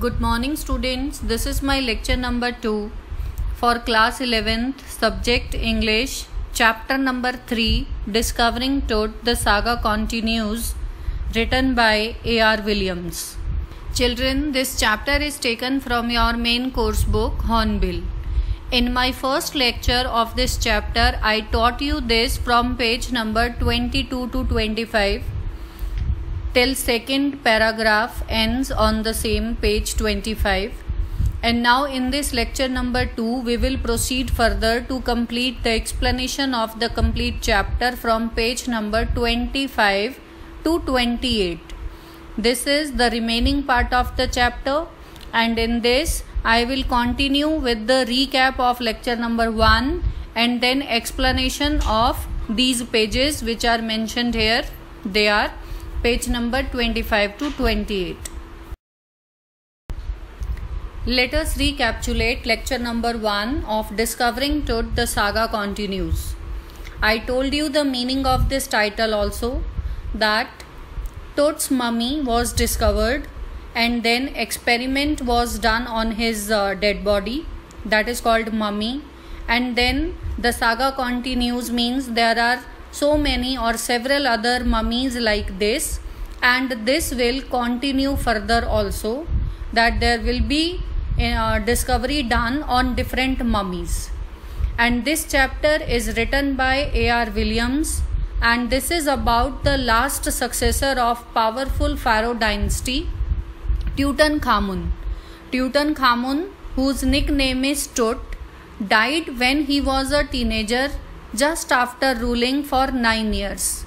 Good morning, students. This is my lecture number 2 for class 11th, subject English, chapter number 3 Discovering Tut. The saga continues, written by A.R. Williams. Children, this chapter is taken from your main course book, Hornbill. In my first lecture of this chapter, I taught you this from page number 22 to 25 till second paragraph ends on the same page 25 and now in this lecture number 2 we will proceed further to complete the explanation of the complete chapter from page number 25 to 28 this is the remaining part of the chapter. And in this i will continue with the recap of lecture number 1 and then explanation of these pages which are mentioned here. They are page number 25 to 28. Let us recapitulate lecture number 1 of Discovering Tut the saga continues. I told you the meaning of this title also that Tut's mummy was discovered and then experiment was done on his uh, dead body that is called mummy and then the saga continues means there are so many or several other mummies like this and this will continue further also that there will be a uh, discovery done on different mummies and this chapter is written by A.R. Williams and this is about the last successor of powerful pharaoh dynasty Tutankhamun. Tutankhamun whose nickname is Tut died when he was a teenager just after ruling for 9 years.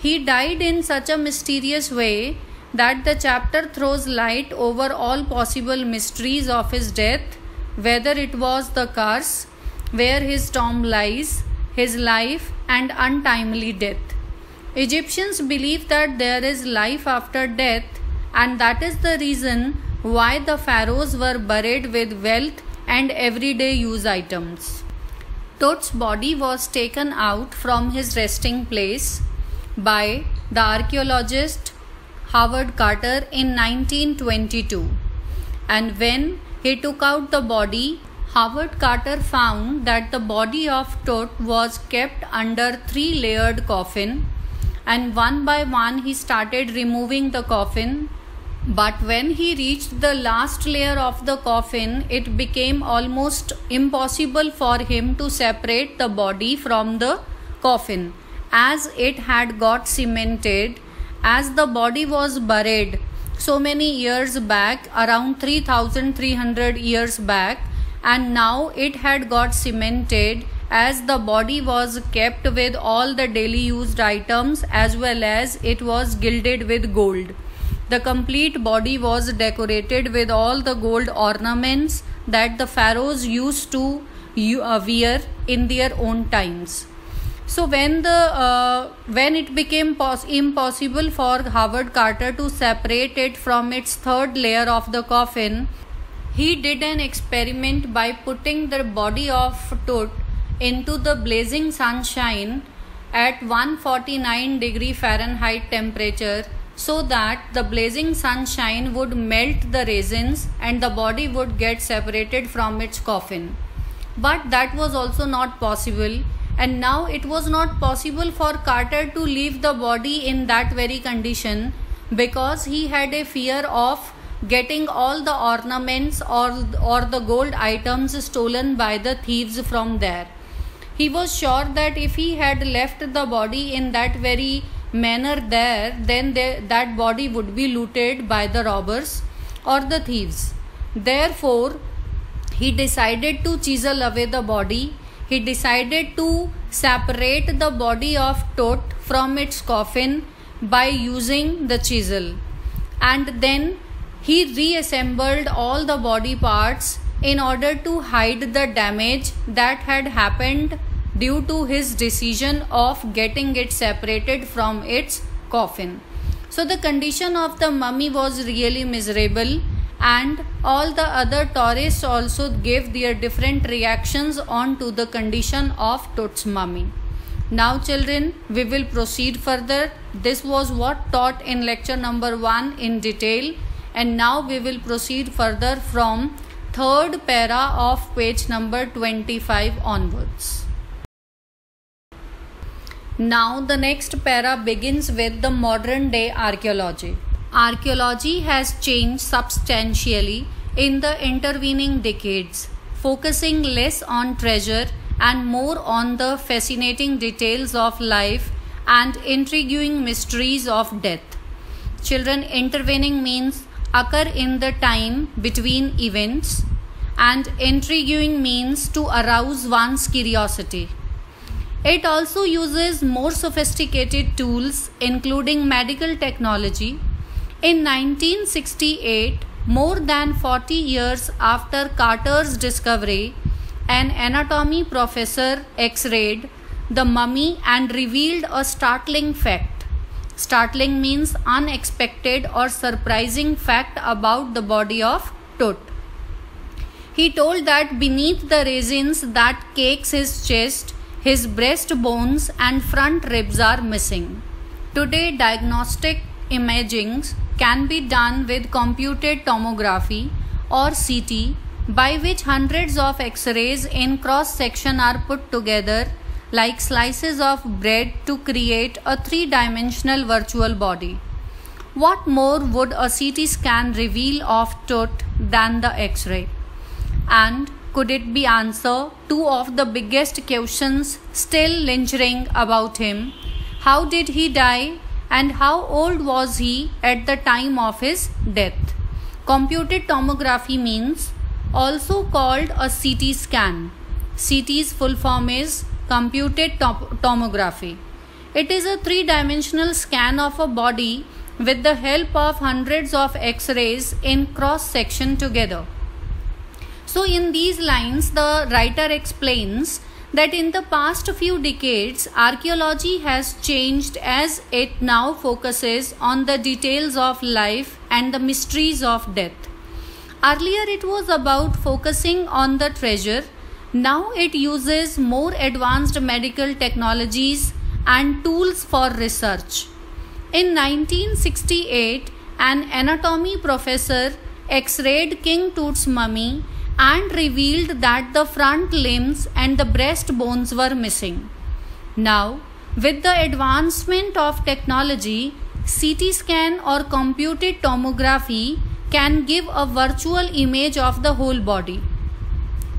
He died in such a mysterious way that the chapter throws light over all possible mysteries of his death, whether it was the curse, where his tomb lies, his life, and untimely death. Egyptians believe that there is life after death, and that is the reason why the pharaohs were buried with wealth and everyday use items. Tut's body was taken out from his resting place by the archaeologist Howard Carter in 1922. And when he took out the body, Howard Carter found that the body of Tut was kept under three layered coffin and one by one he started removing the coffin but when he reached the last layer of the coffin, it became almost impossible for him to separate the body from the coffin. As it had got cemented as the body was buried so many years back around 3300 years back and now it had got cemented as the body was kept with all the daily used items as well as it was gilded with gold the complete body was decorated with all the gold ornaments that the pharaohs used to uh, wear in their own times. So when the uh, when it became pos- impossible for Howard Carter to separate it from its third layer of the coffin, he did an experiment by putting the body of Tut into the blazing sunshine at 149 degree Fahrenheit temperature so that the blazing sunshine would melt the resins and the body would get separated from its coffin. But that was also not possible, and now it was not possible for Carter to leave the body in that very condition because he had a fear of getting all the ornaments or, or the gold items stolen by the thieves from there. He was sure that if he had left the body in that very manner there, then they, that body would be looted by the robbers or the thieves. Therefore, he decided to chisel away the body. He decided to separate the body of Tut from its coffin by using the chisel. And then he reassembled all the body parts in order to hide the damage that had happened due to his decision of getting it separated from its coffin. So the condition of the mummy was really miserable and all the other tourists also gave their different reactions on to the condition of Tut's mummy. Now children, we will proceed further. This was what taught in lecture number 1 in detail And now we will proceed further from third para of page number 25 onwards. Now the next para begins with the modern day archaeology. Archaeology has changed substantially in the intervening decades, focusing less on treasure and more on the fascinating details of life and intriguing mysteries of death. Children intervening means occur in the time between events, and intriguing means to arouse one's curiosity. It also uses more sophisticated tools, including medical technology. In 1968, more than 40 years after Carter's discovery, an anatomy professor x rayed the mummy and revealed a startling fact. Startling means unexpected or surprising fact about the body of Tut. He told that beneath the resins that cakes his chest, his breast bones and front ribs are missing. Today, diagnostic imaging can be done with computed tomography or CT, by which hundreds of X rays in cross section are put together like slices of bread to create a three dimensional virtual body. What more would a CT scan reveal of Tut than the X ray? And could it be answer two of the biggest questions still lingering about him? How did he die and how old was he at the time of his death? Computed tomography means also called a CT scan. CT's full form is computed tomography. It is a three dimensional scan of a body with the help of hundreds of X rays in cross section together. So, in these lines, the writer explains that in the past few decades, archaeology has changed as it now focuses on the details of life and the mysteries of death. Earlier, it was about focusing on the treasure now it uses more advanced medical technologies and tools for research. In 1968, an anatomy professor x rayed King Tut's mummy and revealed that the front limbs and the breast bones were missing. Now, with the advancement of technology, CT scan or computed tomography can give a virtual image of the whole body.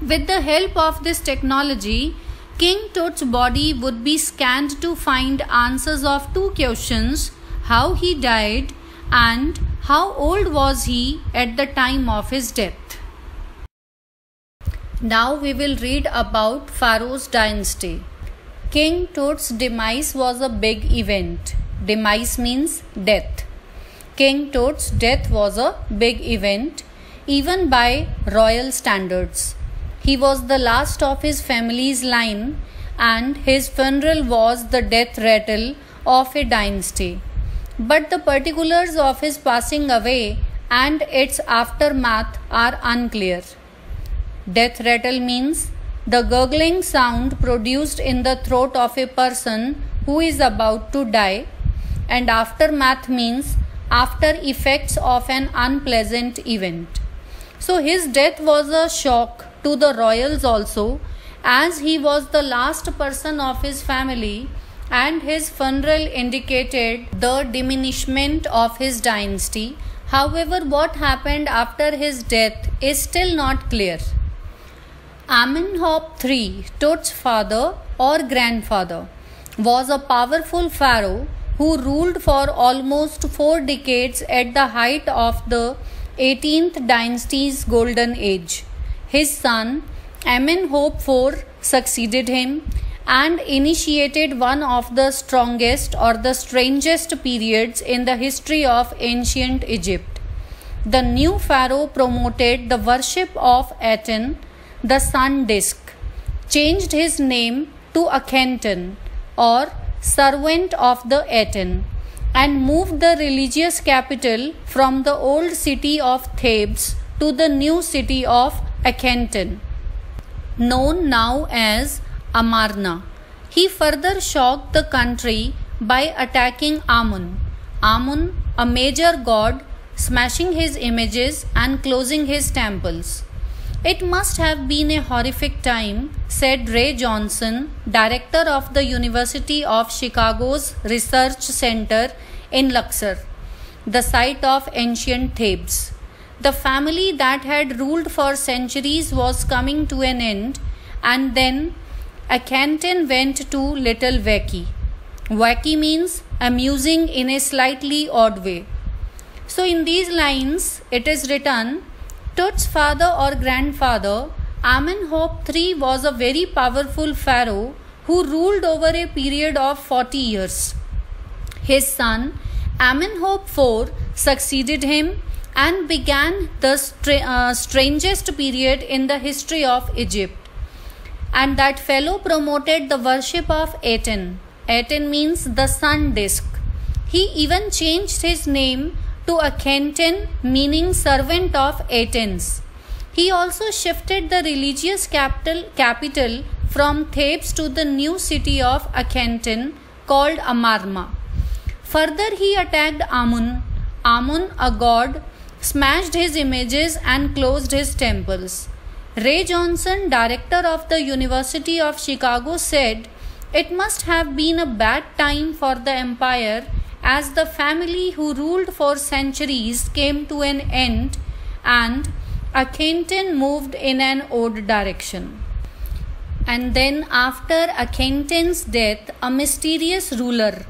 With the help of this technology, King Tut's body would be scanned to find answers of two questions how he died and how old was he at the time of his death. Now we will read about Pharaoh's dynasty. King Tut's demise was a big event. Demise means death. King Tut's death was a big event, even by royal standards. He was the last of his family's line, and his funeral was the death rattle of a dynasty. But the particulars of his passing away and its aftermath are unclear. Death rattle means the gurgling sound produced in the throat of a person who is about to die, and aftermath means after effects of an unpleasant event. So his death was a shock to the royals also, as he was the last person of his family and his funeral indicated the diminishment of his dynasty. However, what happened after his death is still not clear. Amenhotep III, Tut's father or grandfather, was a powerful pharaoh who ruled for almost four decades at the height of the 18th dynasty's golden age. His son Amenhotep IV succeeded him and initiated one of the strongest or the strangest periods in the history of ancient Egypt. The new pharaoh promoted the worship of Aten, the sun disk, changed his name to Akhenaten or servant of the Aten, and moved the religious capital from the old city of Thebes to the new city of Akhenaten, known now as Amarna. He further shocked the country by attacking Amun. Amun, a major god, smashing his images and closing his temples. It must have been a horrific time, said Ray Johnson, director of the University of Chicago's Research Center in Luxor, the site of ancient Thebes. The family that had ruled for centuries was coming to an end, and then Akhenaten went to Little Wacky. Wacky means amusing in a slightly odd way. So, in these lines, it is written Tut's father or grandfather, Amenhotep III, was a very powerful pharaoh who ruled over a period of 40 years. His son, Amenhotep IV, succeeded him and began the stra- uh, strangest period in the history of Egypt. And that fellow promoted the worship of Aten. Aten means the sun disk. He even changed his name to Akhenaten, meaning servant of Athens. He also shifted the religious capital, capital from Thebes to the new city of Akhenaten called Amarna. Further, he attacked Amun. Amun, a god, smashed his images and closed his temples. Ray Johnson, director of the University of Chicago, said it must have been a bad time for the empire as the family who ruled for centuries came to an end and Akhenaten moved in an odd direction. And then, after Akhenaten's death, a mysterious ruler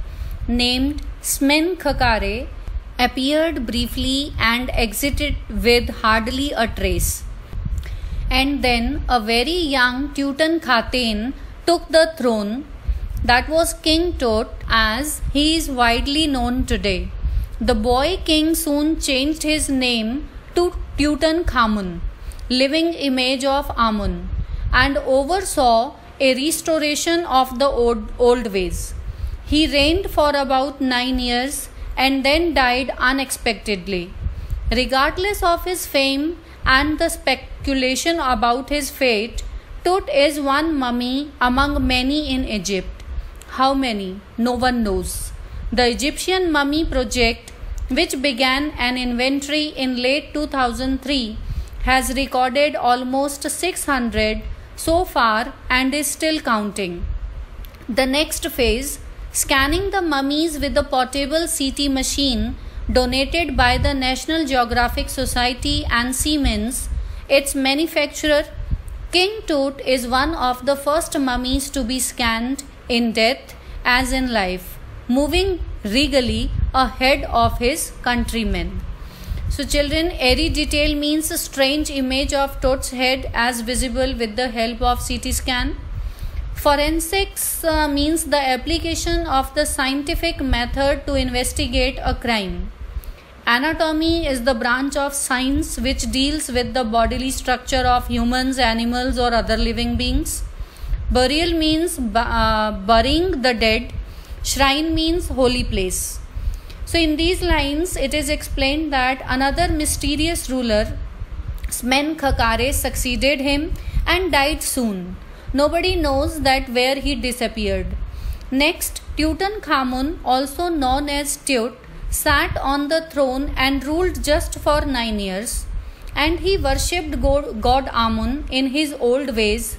named Smenkhkare appeared briefly and exited with hardly a trace. And then a very young Tutankhaten took the throne that was King Tut as he is widely known today. The boy king soon changed his name to Tutankhamun, living image of Amun, and oversaw a restoration of the old, old ways. He reigned for about nine years and then died unexpectedly. Regardless of his fame and the speculation about his fate, Tut is one mummy among many in Egypt. How many? No one knows. The Egyptian Mummy Project, which began an inventory in late 2003, has recorded almost 600 so far and is still counting. The next phase, scanning the mummies with a portable CT machine donated by the National Geographic Society and Siemens, its manufacturer, King Tut is one of the first mummies to be scanned in death as in life, moving regally ahead of his countrymen. So, children, airy detail means a strange image of Tut's head as visible with the help of CT scan. Forensics uh, means the application of the scientific method to investigate a crime. Anatomy is the branch of science which deals with the bodily structure of humans, animals, or other living beings. Burial means uh, burying the dead. Shrine means holy place. So, in these lines, it is explained that another mysterious ruler, Smen Smenkhkare, succeeded him and died soon. Nobody knows that where he disappeared. Next, Tutankhamun, also known as Tut, sat on the throne and ruled just for nine years. And he worshipped God Amun in his old ways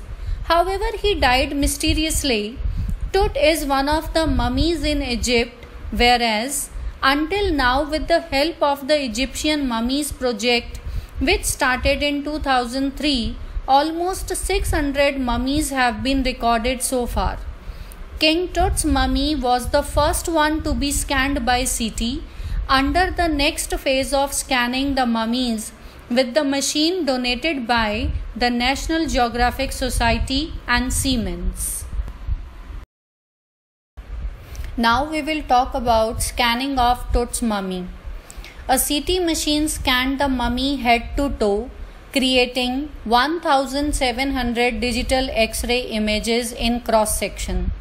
However, he died mysteriously. Tut is one of the mummies in Egypt, whereas until now, with the help of the Egyptian Mummies Project, which started in 2003, almost 600 mummies have been recorded so far. King Tut's mummy was the first one to be scanned by CT. Under the next phase of scanning the mummies, with the machine donated by the National Geographic Society and Siemens. Now we will talk about scanning of Tut's mummy. A CT machine scanned the mummy head to toe, creating 1700 digital X ray images in cross section.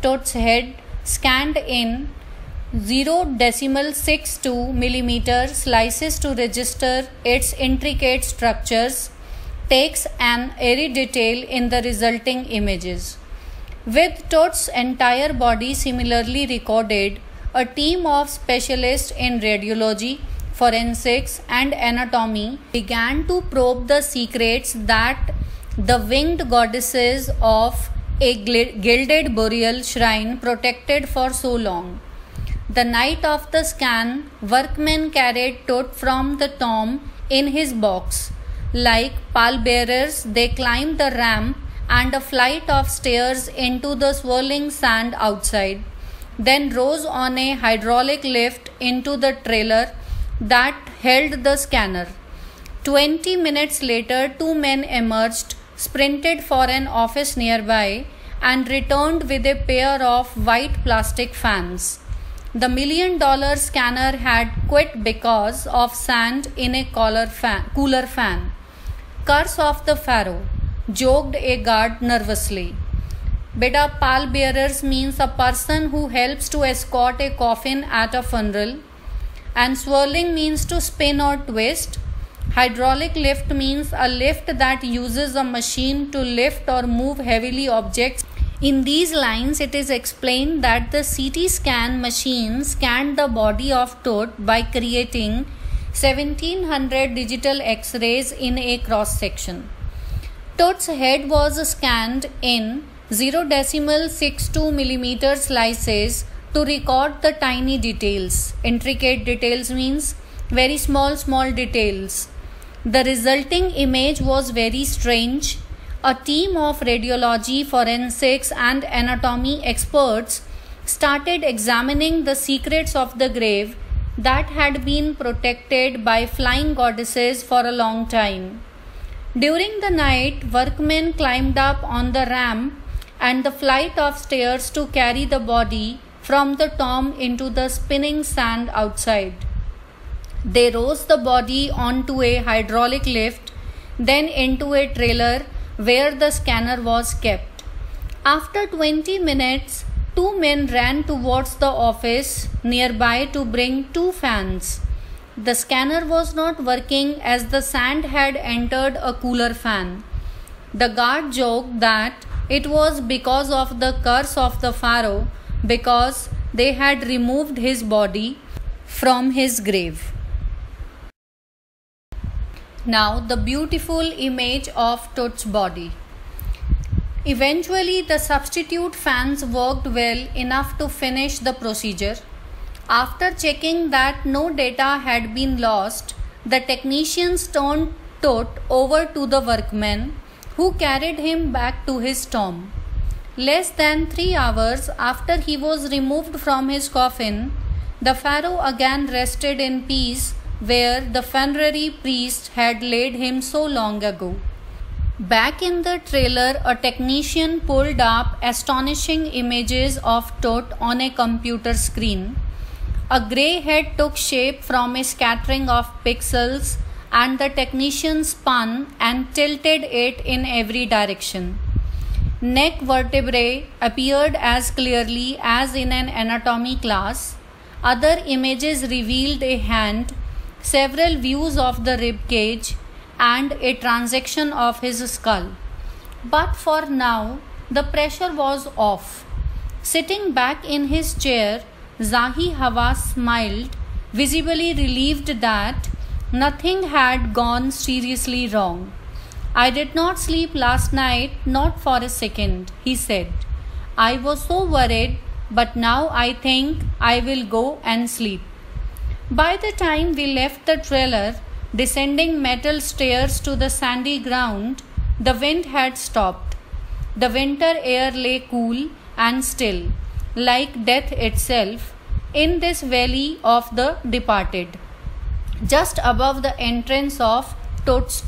Tut's head scanned in 0.62 millimeter slices to register its intricate structures takes an airy detail in the resulting images. With Tut's entire body similarly recorded, a team of specialists in radiology forensics, and anatomy began to probe the secrets that the winged goddesses of a gilded burial shrine protected for so long. The night of the scan, workmen carried Tut from the tomb in his box. Like pallbearers, they climbed the ramp and a flight of stairs into the swirling sand outside, then rose on a hydraulic lift into the trailer that held the scanner. Twenty minutes later, two men emerged, sprinted for an office nearby, and returned with a pair of white plastic fans. The million dollar scanner had quit because of sand in a fan, cooler fan. Curse of the Pharaoh, joked a guard nervously. Beda pallbearers means a person who helps to escort a coffin at a funeral. And swirling means to spin or twist. Hydraulic lift means a lift that uses a machine to lift or move heavily objects in these lines, it is explained that the CT scan machine scanned the body of Tut by creating 1700 digital X rays in a cross section. Tut's head was scanned in 0.62 millimeter slices to record the tiny details. Intricate details means very small, small details. The resulting image was very strange a team of radiology, forensics, and anatomy experts started examining the secrets of the grave that had been protected by flying goddesses for a long time. During the night, workmen climbed up on the ramp and the flight of stairs to carry the body from the tomb into the spinning sand outside. They rose the body onto a hydraulic lift, then into a trailer where the scanner was kept. After 20 minutes, two men ran towards the office nearby to bring two fans. The scanner was not working as the sand had entered a cooler fan. The guard joked that it was because of the curse of the Pharaoh because they had removed his body from his grave. Now, the beautiful image of Tut's body. Eventually, the substitute fans worked well enough to finish the procedure. After checking that no data had been lost, the technicians turned Tut over to the workmen who carried him back to his tomb. Less than three hours after he was removed from his coffin, the Pharaoh again rested in peace where the funerary priest had laid him so long ago. Back in the trailer, a technician pulled up astonishing images of Tut on a computer screen. A grey head took shape from a scattering of pixels, and the technician spun and tilted it in every direction. Neck vertebrae appeared as clearly as in an anatomy class. Other images revealed a hand several views of the rib cage, and a transection of his skull. But for now, the pressure was off. Sitting back in his chair, Zahi Hawass smiled, visibly relieved that nothing had gone seriously wrong. I did not sleep last night, not for a second, he said. I was so worried, but now I think I will go and sleep. By the time we left the trailer, descending metal stairs to the sandy ground, the wind had stopped. The winter air lay cool and still, like death itself, in this valley of the departed, just above the entrance of Tut's.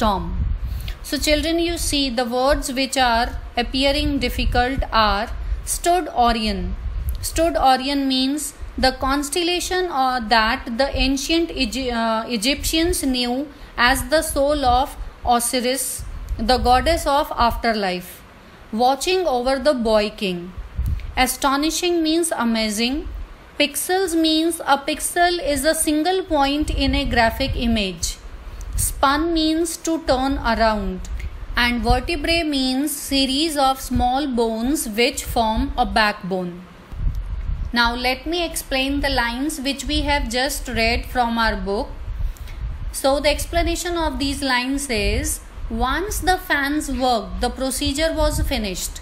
So, children, you see the words which are appearing difficult are stood Orion. Stood Orion means the constellation uh, that the ancient uh, Egyptians knew as the soul of Osiris, the goddess of afterlife, watching over the boy king. Astonishing means amazing. Pixels means a pixel is a single point in a graphic image. Spun means to turn around. And vertebrae means series of small bones which form a backbone. Now let me explain the lines which we have just read from our book. So, the explanation of these lines is once the fans worked, the procedure was finished.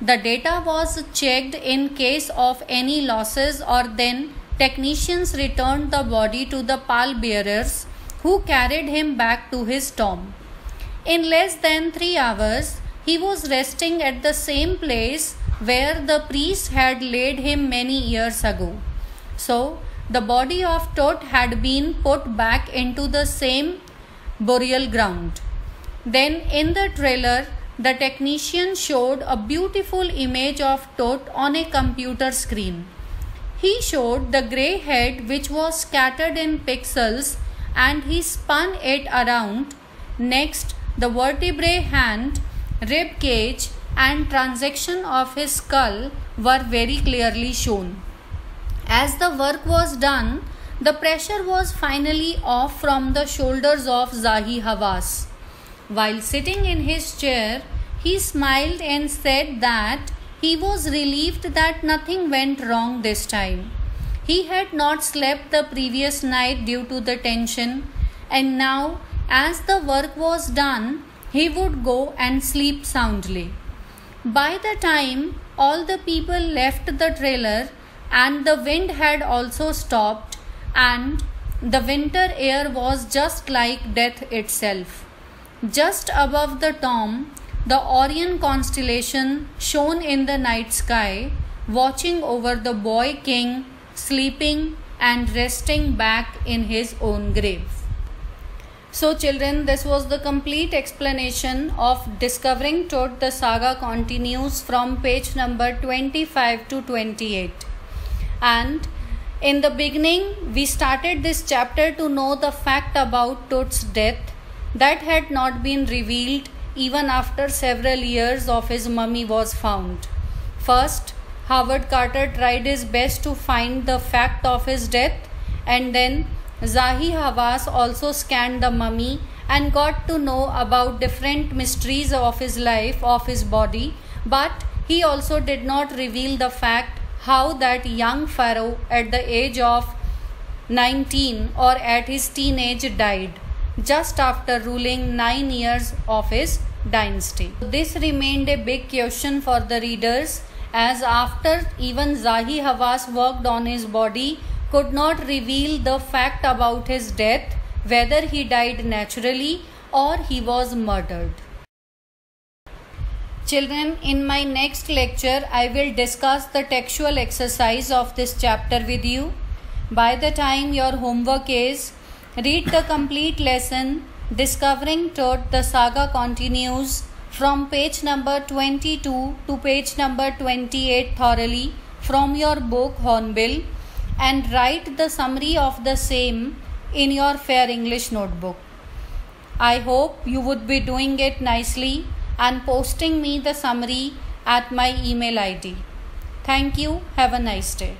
The data was checked in case of any losses, or then technicians returned the body to the pallbearers who carried him back to his tomb. In less than three hours, he was resting at the same place where the priest had laid him many years ago. So, the body of Tut had been put back into the same burial ground. Then, in the trailer, the technician showed a beautiful image of Tut on a computer screen. He showed the grey head which was scattered in pixels and he spun it around. Next, the vertebrae hand, rib cage, and transection of his skull were very clearly shown. As the work was done, the pressure was finally off from the shoulders of Zahi Hawass. While sitting in his chair, he smiled and said that he was relieved that nothing went wrong this time. He had not slept the previous night due to the tension, and now, as the work was done, he would go and sleep soundly. By the time all the people left the trailer and the wind had also stopped, and the winter air was just like death itself. Just above the tomb, the Orion constellation shone in the night sky, watching over the boy king sleeping and resting back in his own grave. So, children, this was the complete explanation of Discovering Tut. The saga continues from page number 25 to 28. And in the beginning, we started this chapter to know the fact about Tut's death that had not been revealed even after several years of his mummy was found. First, Howard Carter tried his best to find the fact of his death and then Zahi Hawass also scanned the mummy and got to know about different mysteries of his life, of his body, but he also did not reveal the fact how that young pharaoh at the age of 19 or at his teenage died just after ruling 9 years of his dynasty. This remained a big question for the readers as after even Zahi Hawass worked on his body could not reveal the fact about his death, whether he died naturally or he was murdered. Children, in my next lecture, I will discuss the textual exercise of this chapter with you. By the time your homework is, read the complete lesson Discovering Tut the saga continues from page number 22 to page number 28 thoroughly from your book Hornbill and write the summary of the same in your Fair English notebook. I hope you would be doing it nicely and posting me the summary at my email ID. Thank you. Have a nice day.